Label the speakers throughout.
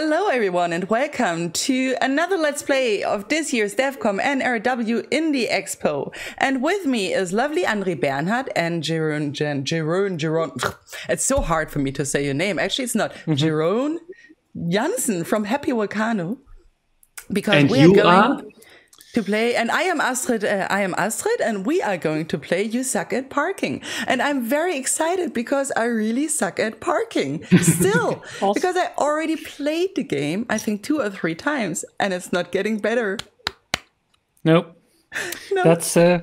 Speaker 1: Hello, everyone, and welcome to another Let's Play of this year's DevCom NRW Indie Expo. And with me is lovely Andre Bernhard and Jeroen, Jen, Jeroen, Jeroen. It's so hard for me to say your name. Actually, it's not
Speaker 2: Mm-hmm.
Speaker 1: Jeroen Jansen from Happy Volcano. Because
Speaker 2: And
Speaker 1: we
Speaker 2: you
Speaker 1: are going
Speaker 2: are?
Speaker 1: To play, and I am Astrid. Uh, I am Astrid, and we are going to play "You Suck at Parking." And I'm very excited because I really suck at parking still, because I already played the game. I think two or three times, and it's not getting better.
Speaker 3: Nope.
Speaker 1: No.
Speaker 3: that's uh,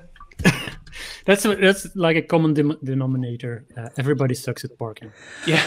Speaker 3: that's that's like a common dem- denominator. Uh, everybody sucks at parking.
Speaker 2: Yeah.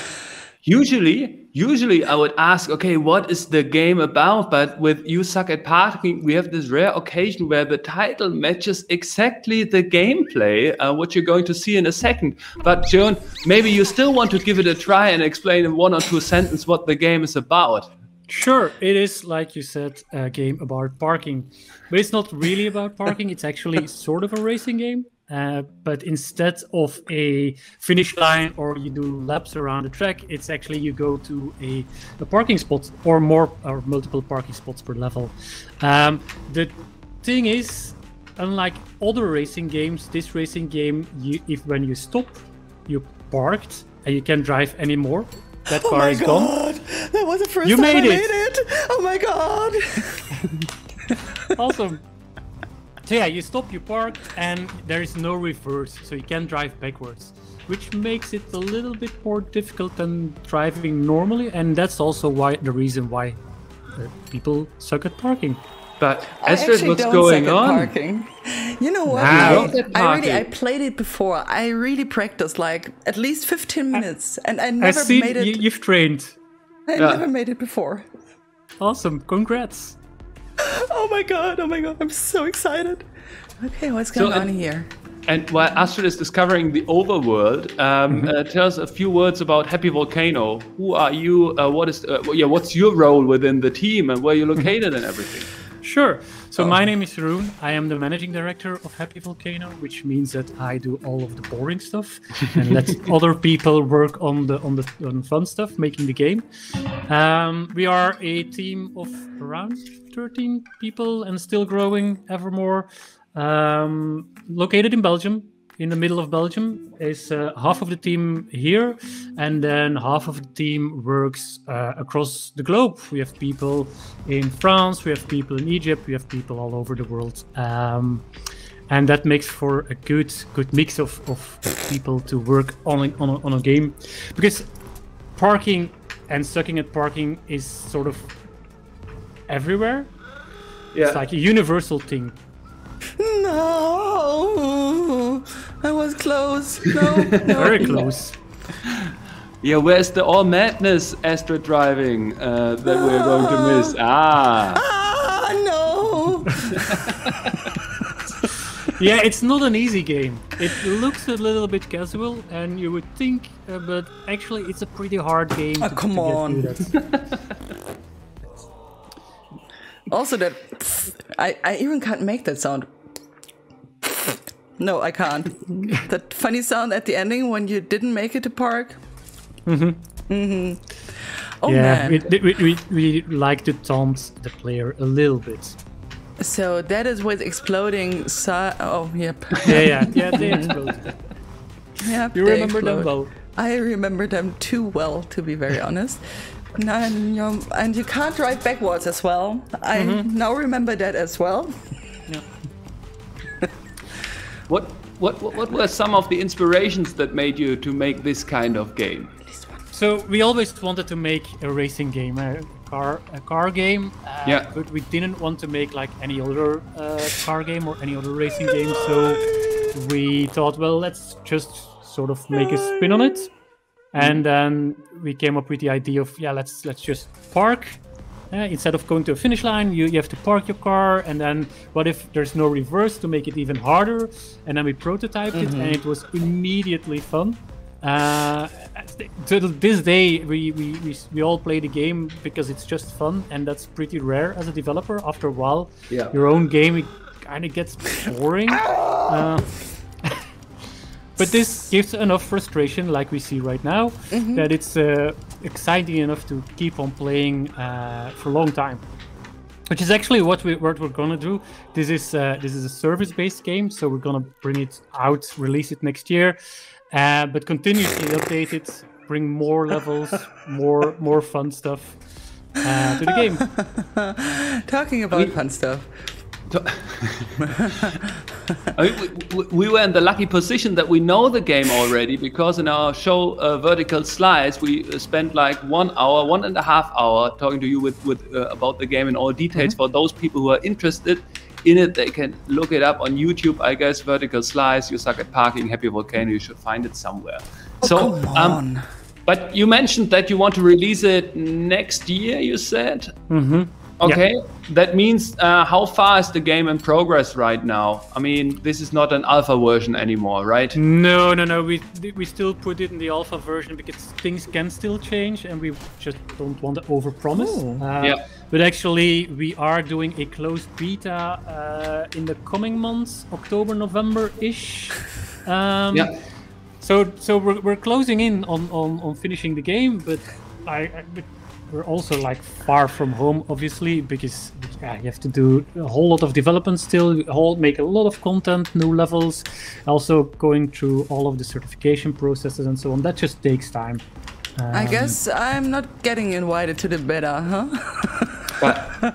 Speaker 2: Usually, usually I would ask, okay, what is the game about? But with You Suck at Parking, we have this rare occasion where the title matches exactly the gameplay, uh, what you're going to see in a second. But Jeroen, maybe you still want to give it a try and explain in one or two sentences what the game is about.
Speaker 3: Sure, it is like you said, a game about parking, but it's not really about parking. It's actually sort of a racing game. Uh, but instead of a finish line or you do laps around the track, it's actually you go to a, a parking spot or more or multiple parking spots per level. Um, the thing is, unlike other racing games, this racing game, you, if when you stop, you parked and you can't drive anymore. That
Speaker 1: Oh
Speaker 3: car
Speaker 1: my
Speaker 3: is gone.
Speaker 1: god! That was the first
Speaker 3: You
Speaker 1: time
Speaker 3: made
Speaker 1: I
Speaker 3: it.
Speaker 1: made it! Oh my god!
Speaker 3: awesome. So yeah, you stop, you park, and there is no reverse, so you can drive backwards, which makes it a little bit more difficult than driving normally, and that's also why the reason why uh, people suck at parking.
Speaker 2: But
Speaker 1: I
Speaker 2: Astrid, what's going on?
Speaker 1: Parking. You know what?
Speaker 2: Wow.
Speaker 1: I, I really I played it before. I really practiced like at least 15 minutes, and I
Speaker 3: I
Speaker 1: never
Speaker 3: see
Speaker 1: made it.
Speaker 3: you, you've trained.
Speaker 1: I
Speaker 2: Yeah.
Speaker 1: never made it before.
Speaker 3: Awesome, congrats.
Speaker 1: Oh my god! Oh my god! I'm so excited. Okay, what's going
Speaker 2: uh,
Speaker 1: on here?
Speaker 2: And while Astrid is discovering the overworld, um, uh, tell us a few words about Happy Volcano. Who are you? Uh, what is? Uh, yeah, what's your role within the team, and where you're located, and everything?
Speaker 3: Sure. So my name is Jeroen. I am the managing director of Happy Volcano, which means that I do all of the boring stuff and let other people work on the on the on fun stuff, making the game. Um, we are a team of around 13 people and still growing ever more. Um, located in Belgium, in the middle of Belgium, is uh, half of the team here, and then half of the team works uh, across the globe. We have people in France, we have people in Egypt, we have people all over the world. Um, and that makes for a good good mix of, of people to work on a, on, a, on a game because parking and sucking at parking is sort of everywhere
Speaker 2: Yeah,
Speaker 3: it's like a universal thing
Speaker 1: No, I was close. No, no.
Speaker 3: very close
Speaker 2: yeah. Where's the all madness Astrid driving uh, that we're going to miss? Ah,
Speaker 1: Ah, no.
Speaker 3: yeah it's not an easy game it looks a little bit casual and you would think uh, but actually it's a pretty hard game
Speaker 1: Oh,
Speaker 3: to,
Speaker 1: come
Speaker 3: to get
Speaker 1: on. Also, that I I even can't make that sound. No, I can't. that funny sound at the ending when you didn't make it to park. Mm-hmm. Mm-hmm. Oh
Speaker 3: yeah
Speaker 1: man.
Speaker 3: we, we, we, we like to taunt the player a little bit
Speaker 1: So that is with exploding. Sa- oh, yep.
Speaker 3: yeah yeah yeah they explode
Speaker 1: yep
Speaker 3: you remember them
Speaker 1: explode.
Speaker 3: well
Speaker 1: I remember them too well, to be very honest. And, you know, and you can't drive backwards as well. I
Speaker 3: Mm-hmm.
Speaker 1: now remember that as well.
Speaker 2: What, what, what, what were some of the inspirations that made you to make this kind of game?
Speaker 3: So we always wanted to make a racing game, a car, a car game. Uh,
Speaker 2: Yeah.
Speaker 3: But we didn't want to make like any other uh, car game or any other racing game. So we thought, well, let's just sort of make a spin on it. And then we came up with the idea of, yeah, let's let's just park. Uh, instead of going to a finish line, you, you have to park your car, and then what if there's no reverse to make it even harder? And then we prototyped it, and it was immediately fun. Uh, to this day, we, we, we, we all play the game because it's just fun, and that's pretty rare as a developer. After a while,
Speaker 2: Yeah.
Speaker 3: your own game it kind of gets boring. Uh, but this gives enough frustration, like we see right now,
Speaker 1: Mm-hmm.
Speaker 3: that it's uh, exciting enough to keep on playing uh, for a long time. Which is actually what we what we're gonna do. This is uh, this is a service-based game, so we're gonna bring it out, release it next year, uh, but continuously update it, bring more levels, more more fun stuff uh, to the game.
Speaker 1: Talking about fun stuff.
Speaker 2: I mean, we, we- we were in the lucky position that we know the game already because in our show uh, Vertical Slice we uh, spent like one hour, one and a half hour talking to you with, with uh, about the game in all details. For those people who are interested in it, they can look it up on YouTube. I guess Vertical Slice. You suck at parking. Happy Volcano. You should find it somewhere. so,
Speaker 1: Oh, Come
Speaker 2: um, but you mentioned that you want to release it next year. You said. Mm-hmm. Okay, that means uh, how far is the game in progress right now? I mean, this is not an alpha version anymore, right?
Speaker 3: No, no, no. We we still put it in the alpha version because things can still change, and we just don't want to overpromise. Uh,
Speaker 2: Yeah.
Speaker 3: But actually, we are doing a closed beta uh, in the coming months, October, November ish. Um,
Speaker 2: Yeah.
Speaker 3: So so we're, we're closing in on, on, on finishing the game, but I. I but we're also like far from home, obviously, because yeah, you have to do a whole lot of development still, whole, make a lot of content, new levels, also going through all of the certification processes and so on. That just takes time.
Speaker 1: I guess I'm not getting invited to the beta, huh?
Speaker 2: But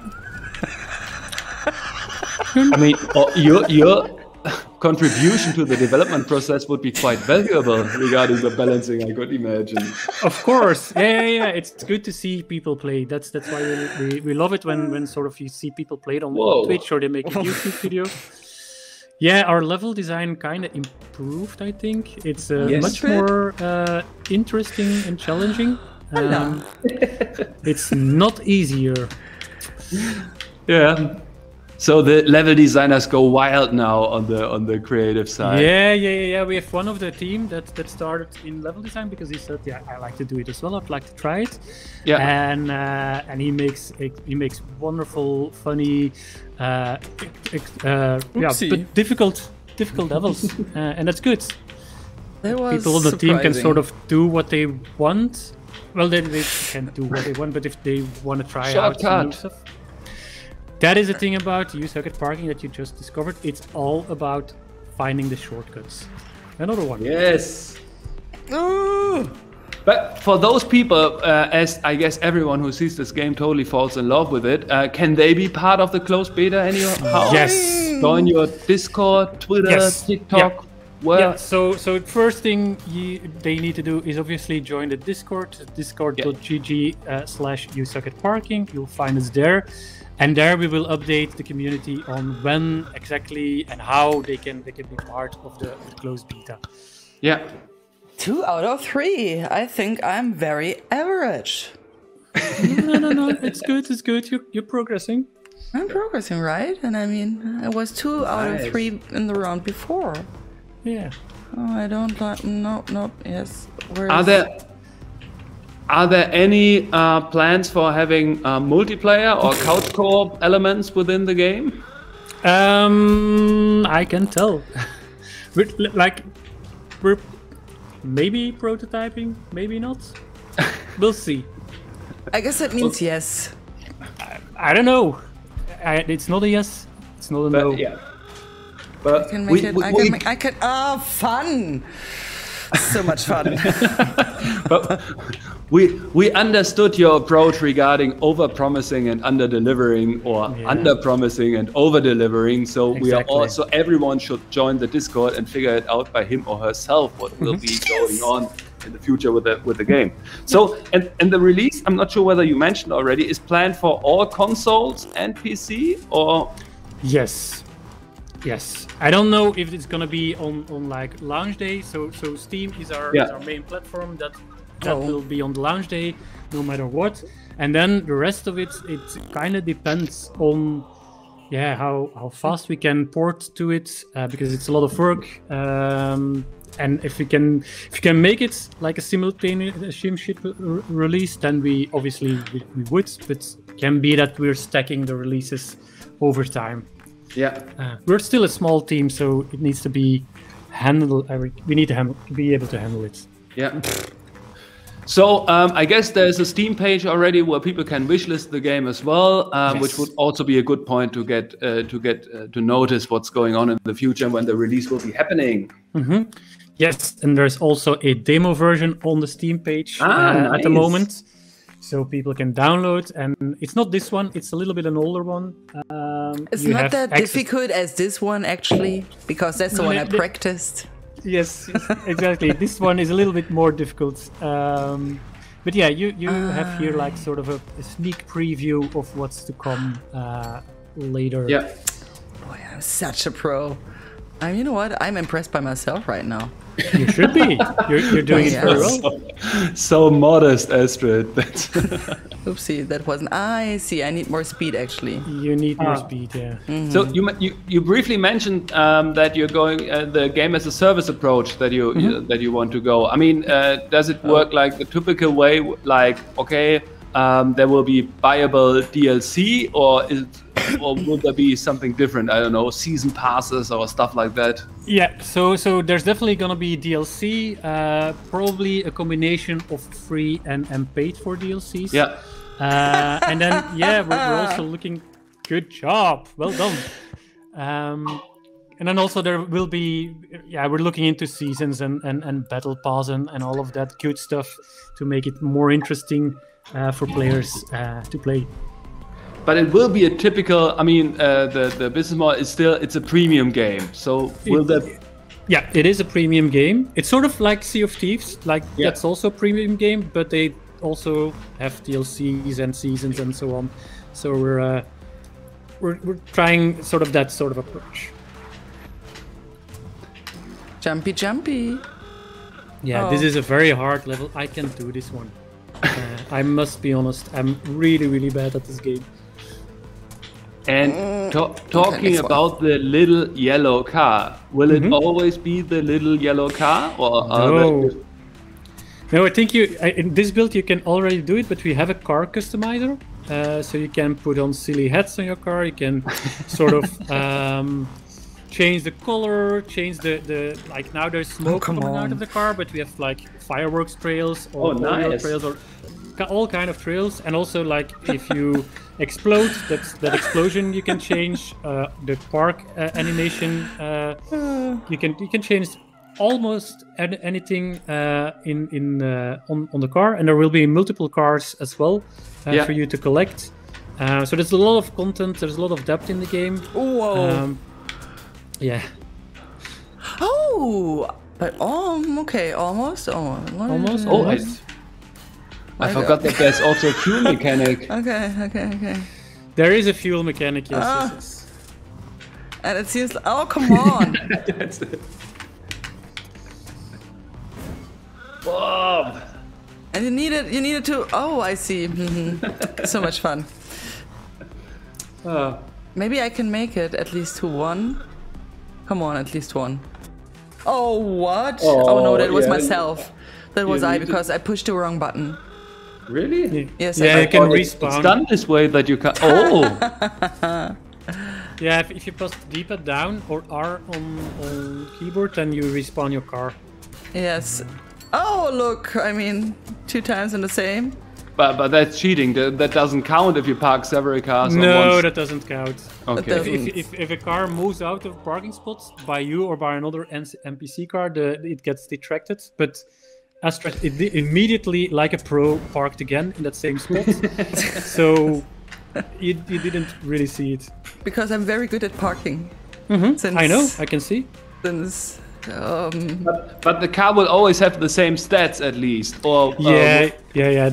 Speaker 2: I mean, uh, your your contribution to the development process would be quite valuable regarding the balancing. I could imagine.
Speaker 3: Of course, yeah, yeah, yeah. It's good to see people play. That's that's why we, we, we love it when when sort of you see people play it on
Speaker 2: Whoa.
Speaker 3: Twitch or they make a YouTube video. Yeah, our level design kind of improved. I think it's uh,
Speaker 2: Yes.
Speaker 3: much more uh, interesting and challenging. Um, it's not easier.
Speaker 2: Yeah. So the level designers go wild now on the on the creative side.
Speaker 3: Yeah, yeah, yeah, yeah. We have one of the team that that started in level design because he said, "Yeah, I like to do it as well. I'd like to try it."
Speaker 2: Yeah.
Speaker 3: and uh, and he makes he makes wonderful, funny, uh, ex- uh, yeah, but difficult difficult levels, uh, and that's good.
Speaker 1: That was
Speaker 3: People on the team can sort of do what they want. Well, they, they can do what they want, but if they want to try out some new stuff. That is the thing about You Suck at parking that you just discovered. It's all about finding the shortcuts. Another one.
Speaker 2: Yes.
Speaker 1: Ooh.
Speaker 2: But for those people, uh, as I guess everyone who sees this game totally falls in love with it, uh, can they be part of the closed beta anyhow?
Speaker 3: Yes.
Speaker 2: Join your Discord, Twitter,
Speaker 3: Yes.
Speaker 2: TikTok.
Speaker 3: Yeah.
Speaker 2: Where?
Speaker 3: Yeah, so so first thing you, they need to do is obviously join the Discord, discord.gg uh, slash you suck at parking. You'll find us there. And there we will update the community on when exactly and how they can they can be part of the, of the closed beta.
Speaker 2: Yeah.
Speaker 1: Two out of three. I think I'm very average.
Speaker 3: no, no, no, it's good, it's good. You're, you're progressing.
Speaker 1: I'm progressing, right? And I mean, I was two out of three in the round before.
Speaker 3: Yeah.
Speaker 1: Oh, I don't like. No, no. Yes. Where
Speaker 2: Are
Speaker 1: is-
Speaker 2: there are there any uh, plans for having uh, multiplayer or couch co-op elements within the game?
Speaker 3: Um, I can tell. we're, like, we're maybe prototyping, maybe not. we'll see.
Speaker 1: I guess that means yes.
Speaker 3: I don't know. I, it's not a yes. It's not a
Speaker 2: But,
Speaker 3: no.
Speaker 2: yeah. But
Speaker 1: I can
Speaker 2: we-
Speaker 1: make it.
Speaker 2: we-
Speaker 1: I
Speaker 2: we-
Speaker 1: can. Make, I can. Oh, fun! So much fun.
Speaker 2: But we we understood your approach regarding over promising and under delivering or
Speaker 3: Yeah.
Speaker 2: under promising and over delivering. So we are
Speaker 3: Exactly.
Speaker 2: also everyone should join the Discord and figure it out by him or herself what will mm-hmm. be going on in the future with the with the game. So and and the release, I'm not sure whether you mentioned already, is planned for all consoles and PC or
Speaker 3: Yes. Yes. I don't know if it's gonna be on, on like launch day. So so Steam is our,
Speaker 2: Yeah.
Speaker 3: is our main platform. That that
Speaker 1: Oh.
Speaker 3: will be on the launch day, no matter what. And then the rest of it, it kind of depends on yeah how how fast we can port to it uh, because it's a lot of work. Um, and if we can if we can make it like a simultaneous ship release, then we obviously we, we would. But can be that we're stacking the releases over time.
Speaker 2: Yeah.
Speaker 3: Uh, we're still a small team, so it needs to be handled. every- We need to handle, be able to handle it.
Speaker 2: Yeah. So um, I guess there's a Steam page already where people can wishlist the game as well, um, which would also be a good point to get uh, to get uh, to notice what's going on in the future when the release will be happening.
Speaker 3: Yes, and there's also a demo version on the Steam page
Speaker 2: Ah,
Speaker 3: uh, at the
Speaker 2: nice.
Speaker 3: moment, so people can download. And it's not this one; it's a little bit an older one. Um,
Speaker 1: It's not that
Speaker 3: access-
Speaker 1: difficult as this one actually, because that's the one I practiced.
Speaker 3: Yes, yes, exactly. this one is a little bit more difficult. Um, but yeah, you you have here like sort of a, a sneak preview of what's to come uh, later.
Speaker 2: Yeah.
Speaker 1: Boy, I'm such a pro. I, you know what? I'm impressed by myself right now.
Speaker 3: you should be. You're, you're doing it very well.
Speaker 2: So modest, Astrid. That's
Speaker 1: Oopsie, that wasn't. I see. I need more speed actually.
Speaker 3: You need more
Speaker 2: Ah.
Speaker 3: speed. Yeah.
Speaker 2: So you, you you briefly mentioned um, that you're going uh, the game as a service approach that you, you that you want to go. I mean, uh, does it work like the typical way? Like, okay, um, there will be buyable DLC, or is or will there be something different? I don't know, season passes or stuff like that.
Speaker 3: Yeah, so so there's definitely gonna be DLC, uh, probably a combination of free and, and paid for DLCs.
Speaker 2: Yeah.
Speaker 3: Uh, and then yeah, we're, we're also looking. Good job, well done. Um, and then also there will be yeah, we're looking into seasons and and, and battle pass and, and all of that good stuff to make it more interesting uh, for players uh, to play.
Speaker 2: But it will be a typical. I mean, uh, the the business model is still it's a premium game. So will that?
Speaker 3: Yeah, it is a premium game. It's sort of like Sea of Thieves, like
Speaker 2: Yeah.
Speaker 3: that's also a premium game, but they also have DLCs and seasons and so on. So we're uh, we're we're trying sort of that sort of approach.
Speaker 1: Jumpy, jumpy.
Speaker 3: Yeah, this
Speaker 1: Oh.
Speaker 3: is a very hard level. I can't do this one. Uh, I must be honest. I'm really really bad at this game.
Speaker 2: And to- talking
Speaker 1: next one.
Speaker 2: about the little yellow car, will it always be the little yellow car, or are
Speaker 3: No.
Speaker 2: there-
Speaker 3: No, I think you I, in this build you can already do it, but we have a car customizer, uh, so you can put on silly hats on your car. You can sort of um, change the color, change the, the like now there's smoke
Speaker 1: come
Speaker 3: coming out of the car, but we have like fireworks trails or
Speaker 2: Oh, nice.
Speaker 3: trails or ca- all kind of trails, and also like if you explode, that's that explosion you can change uh, the park uh, animation. Uh, you can you can change almost anything uh, in in uh, on on the car, and there will be multiple cars as well uh,
Speaker 2: Yeah.
Speaker 3: for you to collect. Uh, so there's a lot of content. There's a lot of depth in the game.
Speaker 1: Whoa.
Speaker 3: Um, yeah,
Speaker 1: oh, but um, okay, almost. Oh,
Speaker 3: Almost,
Speaker 2: Oh, I,
Speaker 3: almost.
Speaker 2: I forgot that there's also a fuel mechanic.
Speaker 1: Okay, okay, okay.
Speaker 3: there is a fuel mechanic. Yes,
Speaker 1: Ah.
Speaker 3: yes, yes.
Speaker 1: And it seems. Oh, come on.
Speaker 2: That's it. Whoa.
Speaker 1: and you needed, you needed to. Oh, I see. So much fun.
Speaker 2: Uh,
Speaker 1: Maybe I can make it at least to one. Come on, at least one. Oh, what? Oh, no,
Speaker 2: Oh,
Speaker 1: that was
Speaker 2: yeah.
Speaker 1: myself. That was
Speaker 2: You
Speaker 1: I
Speaker 2: need to-
Speaker 1: because I pushed the wrong button.
Speaker 2: Really?
Speaker 1: Yes, I
Speaker 3: yeah,
Speaker 1: did.
Speaker 3: you can
Speaker 2: Oh, it's- It's done this way that you can. Oh,
Speaker 3: Yeah, if, if you press D-pad down or R on, on keyboard, then you respawn your car.
Speaker 1: Yes. Oh, look. I mean, two times in the same.
Speaker 2: but but that's cheating. That, that doesn't count if you park several cars.
Speaker 3: no,
Speaker 2: on
Speaker 3: that doesn't count.
Speaker 2: Okay.
Speaker 1: doesn't.
Speaker 3: If, if, if a car moves out of parking spots by you or by another NPC car, the, it gets detracted. But Astrid it immediately, like a pro, parked again in that same spot. so you, you didn't really see it.
Speaker 1: Because I'm very good at parking. Since,
Speaker 3: I know, I can see.
Speaker 1: Since. Um,
Speaker 2: But, but the car will always have the same stats at least. Or uh,
Speaker 3: Yeah, yeah, yeah.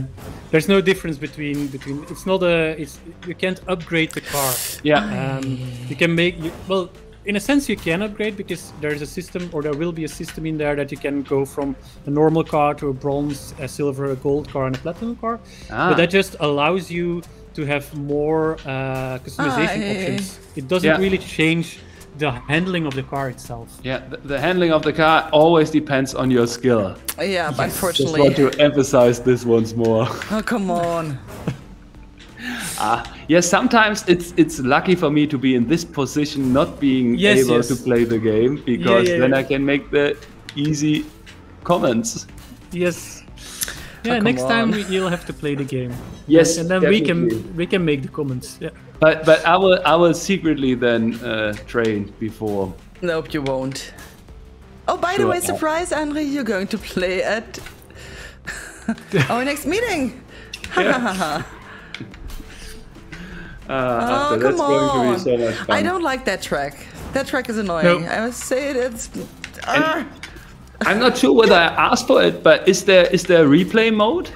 Speaker 3: There's no difference between between. It's not a. It's you can't upgrade the car.
Speaker 2: yeah.
Speaker 3: Um, you can make you, well. In a sense, you can upgrade because there's a system, or there will be a system in there that you can go from a normal car to a bronze, a silver, a gold car, and a platinum car.
Speaker 2: Ah.
Speaker 3: But that just allows you to have more uh, customization
Speaker 1: Ah, yeah, yeah,
Speaker 3: options. It doesn't
Speaker 2: Yeah.
Speaker 3: really change the handling of the car itself.
Speaker 2: Yeah, the, the handling of the car always depends on your skill.
Speaker 1: yeah, but
Speaker 2: Just
Speaker 1: unfortunately.
Speaker 2: want to emphasize this once more.
Speaker 1: Oh, come on.
Speaker 2: Yes. Sometimes it's it's lucky for me to be in this position, not being
Speaker 3: Yes,
Speaker 2: able
Speaker 3: yes.
Speaker 2: to play the game, because
Speaker 3: yeah,
Speaker 2: then
Speaker 3: yeah.
Speaker 2: I can make the easy comments.
Speaker 3: Yes. Yeah,
Speaker 1: come
Speaker 3: next time we, you'll have to play the game.
Speaker 2: Yes,
Speaker 3: and then we can we can make the comments. Yeah.
Speaker 2: But but I will I will secretly then uh, train before.
Speaker 1: Nope, you won't. Oh, by the way, surprise, Andre, you're going to play at our next meeting.
Speaker 2: Uh,
Speaker 1: Oh,
Speaker 2: after.
Speaker 1: come
Speaker 2: That's
Speaker 1: on.
Speaker 2: going to be so much fun.
Speaker 1: I don't like that track. That track is annoying.
Speaker 3: Nope.
Speaker 1: I must say it. It's.
Speaker 2: I'm not sure whether I asked for it, but is there is there a replay mode?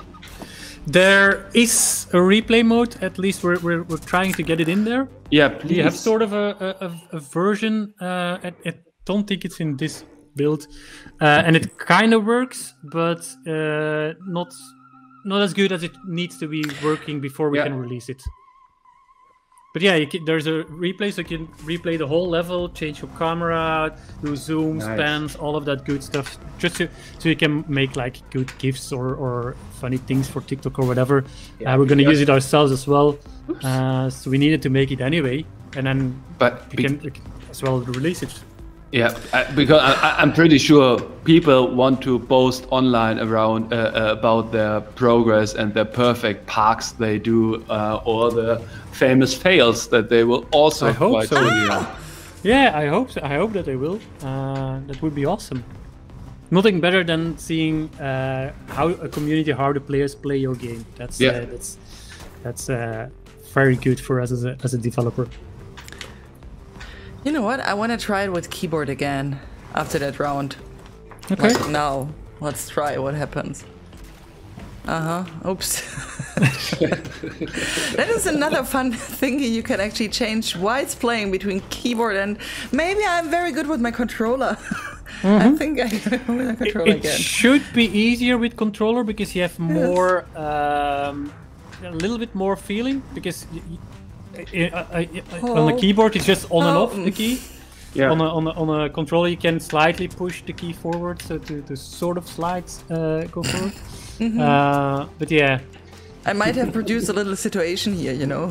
Speaker 3: There is a replay mode. At least we're, we're, we're trying to get it in there.
Speaker 2: Yeah, please.
Speaker 3: We have sort of a, a, a- a version. Uh, I, I don't think it's in this build, uh, and it kind of works, but uh, not not as good as it needs to be working before we
Speaker 2: Yeah.
Speaker 3: can release it. But yeah, you can, there's a replay, so you can replay the whole level, change your camera, do zooms,
Speaker 2: Nice.
Speaker 3: pans, all of that good stuff, just to, so you can make like good gifs or, or funny things for TikTok or whatever.
Speaker 2: Yeah,
Speaker 3: uh, we're gonna
Speaker 2: because-
Speaker 3: use it ourselves as well, uh, so we needed to make it anyway, and then
Speaker 2: But
Speaker 3: we
Speaker 2: be-
Speaker 3: can, we can as well release it.
Speaker 2: Yeah, I, because I, I'm pretty sure people want to boast online around uh, uh, about their progress and their perfect parks they do, uh, or the famous fails that they will also
Speaker 3: I hope so.
Speaker 2: on.
Speaker 3: Yeah, I hope so. I hope that they will. Uh, that would be awesome. Nothing better than seeing uh, how a community, how the players play your game. That's
Speaker 2: Yeah.
Speaker 3: uh, that's that's uh, very good for us as a as a developer.
Speaker 1: You know what? I want to try it with keyboard again after that round.
Speaker 3: Okay.
Speaker 1: Like, now, let's try what happens. Uh huh. Oops. that is another fun thingy you can actually change why it's playing between keyboard and maybe I'm very good with my controller. I think I with my controller
Speaker 3: It
Speaker 1: again.
Speaker 3: should be easier with controller because you have more, um, a little bit more feeling because y y uh, uh, uh, on the
Speaker 1: Oh.
Speaker 3: keyboard it's just on and
Speaker 1: Oh,
Speaker 3: off the key.
Speaker 2: Yeah.
Speaker 3: On a, on, a, on a controller, you can slightly push the key forward, so to, to sort of slides uh, go forward.
Speaker 1: Mm-hmm.
Speaker 3: Uh, but yeah,
Speaker 1: I might have produced a little situation here, you know.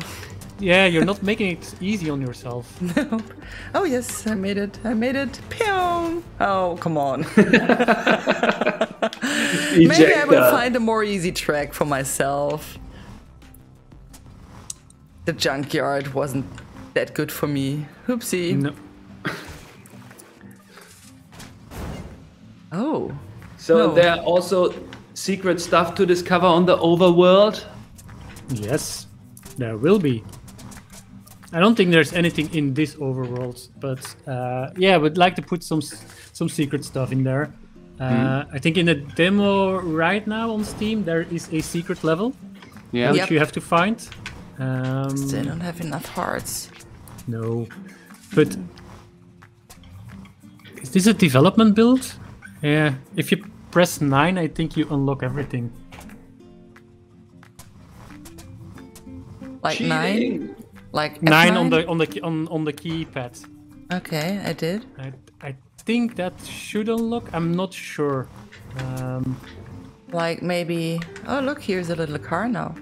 Speaker 3: yeah, you're not making it easy on yourself. No.
Speaker 1: Oh yes, I made it. I made it. Pew! Oh, come on. Maybe I will find a more easy track for myself. The junkyard wasn't that good for me. Oopsie.
Speaker 3: No.
Speaker 1: Oh.
Speaker 2: So
Speaker 1: No.
Speaker 2: there are also secret stuff to discover on the overworld.
Speaker 3: Yes, there will be. I don't think there's anything in this overworld, but uh, yeah, I would like to put some some secret stuff in there. Uh, I think in the demo right now on Steam there is a secret level
Speaker 2: Yeah.
Speaker 3: which
Speaker 1: Yep.
Speaker 3: you have to find. Um,
Speaker 1: Still don't have enough hearts.
Speaker 3: no, but is this a development build? Yeah, if you press nine, I think you unlock everything.
Speaker 1: Like nine? Like
Speaker 3: Nine
Speaker 1: F9?
Speaker 3: on the on the on on the keypad.
Speaker 1: Okay, I did.
Speaker 3: I, I think that should unlock. I'm not sure. Um,
Speaker 1: Like maybe. Oh, look, here's a little car now.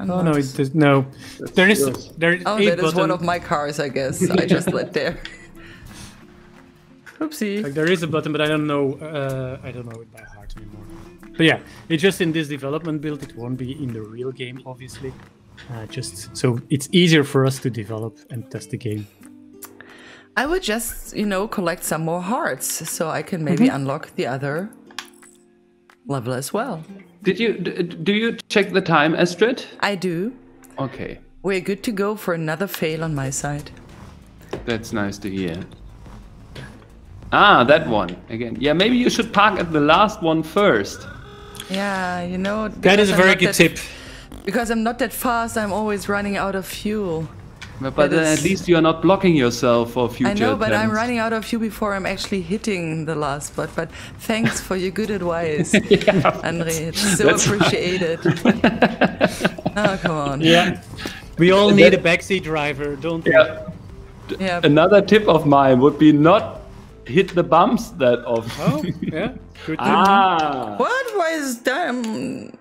Speaker 3: Oh no, it does, no. There is
Speaker 2: yours.
Speaker 3: there is
Speaker 1: Oh,
Speaker 3: a
Speaker 1: that is
Speaker 3: button.
Speaker 1: one of my cars, I guess. I just let there. Oopsie.
Speaker 3: Like there is a button, but I don't know. Uh, I don't know it by heart anymore. But yeah, it's just in this development build. It won't be in the real game, obviously. Uh, just so it's easier for us to develop and test the game.
Speaker 1: I would just, you know, collect some more hearts so I can maybe unlock the other level as well.
Speaker 2: Did you do you check the time, Astrid?
Speaker 1: I do.
Speaker 2: Okay,
Speaker 1: We're good to go for another fail on my side.
Speaker 2: that's nice to hear. Ah, that one again. Yeah, maybe you should park at the last one first.
Speaker 1: Yeah, you know.
Speaker 3: That is
Speaker 1: because
Speaker 3: a
Speaker 1: I'm
Speaker 3: very good
Speaker 1: that-
Speaker 3: tip.
Speaker 1: Because I'm not that fast, I'm always running out of fuel.
Speaker 2: But, but then at least you are not blocking yourself for future.
Speaker 1: I know, but I'm running out of fuel before I'm actually hitting the last spot. But thanks for your good advice, Andre. It's so appreciated. oh, come on.
Speaker 3: Yeah, we all need a backseat driver, don't we?
Speaker 2: Yeah.
Speaker 1: Yeah.
Speaker 2: Another tip of mine would be not hit the bumps that often.
Speaker 3: Oh, yeah. Good
Speaker 2: ah.
Speaker 1: What was damn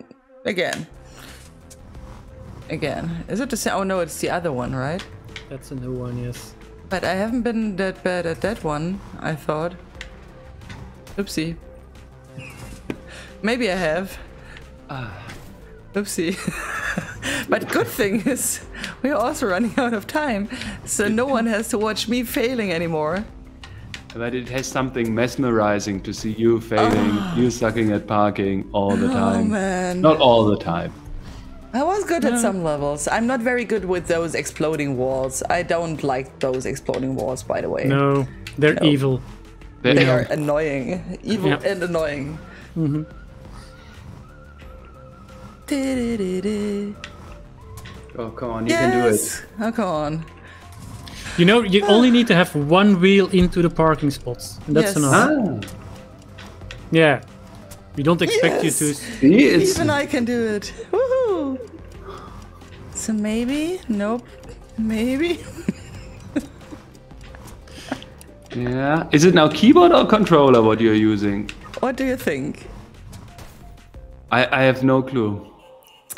Speaker 1: again? Again. Is it the same? Oh no, it's the other one, right?
Speaker 3: That's a new one, yes.
Speaker 1: But I haven't been that bad at that one, I thought. Oopsie. Maybe I have. Ah. Oopsie. but good thing is, we're also running out of time, so no one has to watch me failing anymore.
Speaker 2: But it has something mesmerizing to see you failing, ah. you sucking at parking all the
Speaker 1: Oh
Speaker 2: time.
Speaker 1: man.
Speaker 2: Not all the time.
Speaker 1: I was good at some levels. I'm not very good with those exploding walls. I don't like those exploding walls, by the way.
Speaker 3: No, they're
Speaker 1: No.
Speaker 3: evil.
Speaker 2: There-
Speaker 1: They
Speaker 3: Yeah.
Speaker 1: are annoying. Evil
Speaker 3: Yeah.
Speaker 1: and annoying.
Speaker 3: Mhm.
Speaker 2: Oh, come on, you can do it.
Speaker 1: Oh, come on.
Speaker 3: You know, you only need to have one wheel into the parking spots, and that's
Speaker 1: Yes.
Speaker 3: enough.
Speaker 2: Ah,
Speaker 3: Yeah. We don't expect
Speaker 1: Yes.
Speaker 3: you to.
Speaker 2: see, it's
Speaker 1: Even I can do it. Woohoo! So maybe? Nope. Maybe?
Speaker 2: yeah. Is it now keyboard or controller what you're using?
Speaker 1: What do you think?
Speaker 2: I, I have no clue.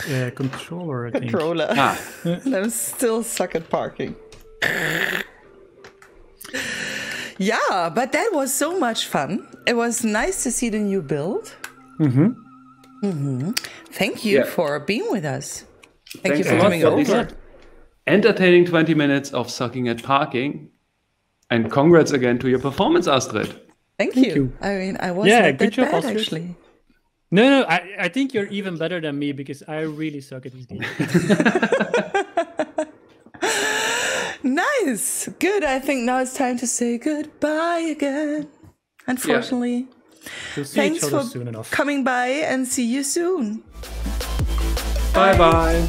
Speaker 3: Yeah, controller, I think.
Speaker 1: Controller.
Speaker 2: Ah,
Speaker 1: and I'm still stuck at parking. yeah, but that was so much fun. It was nice to see the new build. Mm-hmm. Mm-hmm. Thank you
Speaker 2: Yeah.
Speaker 1: for being with us. Thank you
Speaker 2: Thanks
Speaker 1: for coming over.
Speaker 2: entertaining 20 minutes of sucking at parking. And congrats again to your performance, Astrid.
Speaker 1: Thank you.
Speaker 3: you.
Speaker 1: I mean, I wasn't
Speaker 3: Yeah,
Speaker 1: that
Speaker 3: good job,
Speaker 1: bad
Speaker 3: Astrid.
Speaker 1: actually.
Speaker 3: No, no, I, I think you're even better than me because I really suck at this game.
Speaker 1: Nice. Good. I think now it's time to say goodbye again. Unfortunately.
Speaker 3: We'll see
Speaker 1: Thanks
Speaker 3: each other
Speaker 1: for
Speaker 3: soon enough.
Speaker 1: coming by and see you soon.
Speaker 2: Bye bye.